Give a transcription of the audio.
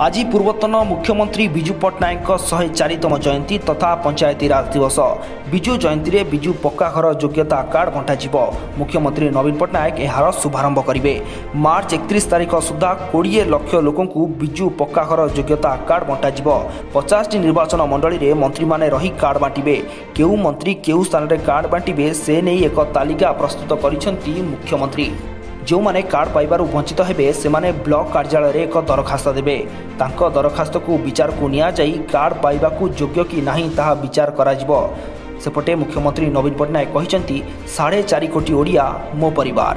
ଆଜି ପୂର୍ବତନ ମୁଖ୍ୟମନ୍ତ୍ରୀ ବିଜୁ ପଟ୍ଟନାୟକଙ୍କ ଶହେ ଚାରିତମ ଜୟନ୍ତୀ ତଥା ପଞ୍ଚାୟତି ରାଜ ଦିବସ। ବିଜୁ ଜୟନ୍ତୀରେ ବିଜୁ ପକ୍କା ଘର ଯୋଗ୍ୟତା କାର୍ଡ଼ ବଣ୍ଟାଯିବ। ମୁଖ୍ୟମନ୍ତ୍ରୀ ନବୀନ ପଟ୍ଟନାୟକ ଏହାର ଶୁଭାରମ୍ଭ କରିବେ। ମାର୍ଚ୍ଚ ଏକତିରିଶ ତାରିଖ ସୁଦ୍ଧା କୋଡ଼ିଏ ଲକ୍ଷ ଲୋକଙ୍କୁ ବିଜୁ ପକ୍କା ଘର ଯୋଗ୍ୟତା କାର୍ଡ଼ ବଣ୍ଟାଯିବ। ପଚାଶଟି ନିର୍ବାଚନ ମଣ୍ଡଳୀରେ ମନ୍ତ୍ରୀମାନେ ରହି କାର୍ଡ଼ ବାଣ୍ଟିବେ। କେଉଁ ମନ୍ତ୍ରୀ କେଉଁ ସ୍ଥାନରେ କାର୍ଡ଼ ବାଣ୍ଟିବେ ସେ ନେଇ ଏକ ତାଲିକା ପ୍ରସ୍ତୁତ କରିଛନ୍ତି ମୁଖ୍ୟମନ୍ତ୍ରୀ। ଯେଉଁମାନେ କାର୍ଡ଼ ପାଇବାରୁ ବଞ୍ଚିତ ହେବେ ସେମାନେ ବ୍ଲକ କାର୍ଯ୍ୟାଳୟରେ ଏକ ଦରଖାସ୍ତ ଦେବେ। ତାଙ୍କ ଦରଖାସ୍ତକୁ ବିଚାରକୁ ନିଆଯାଇ କାର୍ଡ଼ ପାଇବାକୁ ଯୋଗ୍ୟ କି ନାହିଁ ତାହା ବିଚାର କରାଯିବ। ସେପଟେ ମୁଖ୍ୟମନ୍ତ୍ରୀ ନବୀନ ପଟ୍ଟନାୟକ କହିଛନ୍ତି ସାଢ଼େ ଚାରି କୋଟି ଓଡ଼ିଆ ମୋ ପରିବାର।